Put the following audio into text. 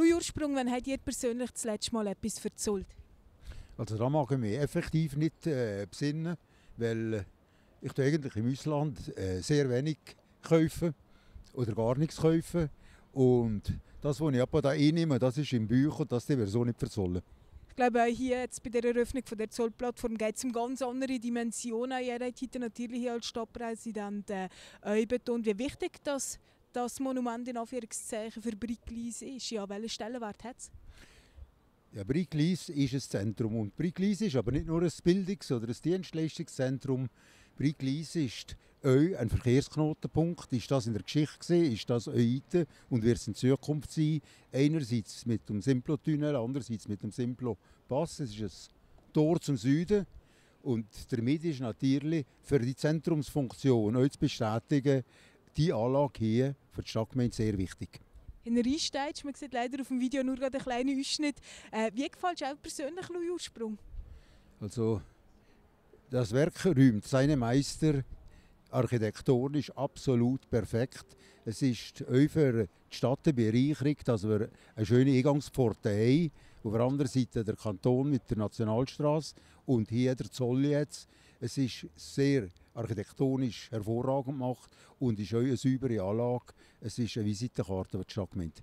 Louis Ursprung, wann habt ihr persönlich das letzte Mal etwas verzollt? Also da mag ich mich effektiv nicht äh, besinnen, weil äh, ich eigentlich im Ausland äh, sehr wenig kaufe oder gar nichts kaufe. Und das, was ich aber da einnehme, das ist im Bücher, das wir so nicht versollen. Ich glaube, hier jetzt bei der Eröffnung von der Zollplattform geht es um ganz andere Dimensionen. Ihr habt heute natürlich hier als Stadtpräsident äh, betont, wie wichtig das, das Monument in Anführungszeichen für Bricklis ist. Ja, welchen Stellenwert hat es? Ja, Bricklis ist ein Zentrum und Bricklis ist aber nicht nur ein Bildungs- oder ein Dienstleistungszentrum. Bricklis ist auch ein Verkehrsknotenpunkt. Ist das in der Geschichte gesehen? Ist das heute und wird es in Zukunft sein? Einerseits mit dem Simplo-Tunnel, andererseits mit dem Simplo-Pass. Es ist ein Tor zum Süden und damit ist natürlich für die Zentrumsfunktion auch zu bestätigen, die Anlage hier für die Stadtgemeinde sehr wichtig in einsteigst. Man sieht leider auf dem Video nur gerade einen kleinen Ausschnitt. Äh, wie gefällt dir auch persönlich Louis Ursprung? Also, das Werk räumt seine Meister architektonisch absolut perfekt. Es ist auch für die Stadt eine Bereicherung, dass wir eine schöne Eingangspforte haben. Auf der anderen Seite der Kanton mit der Nationalstraße und hier der Zoll jetzt. Es ist sehr architektonisch hervorragend gemacht und ist auch eine saubere Anlage. Es ist eine Visitenkarte für die Stadtgemeinde.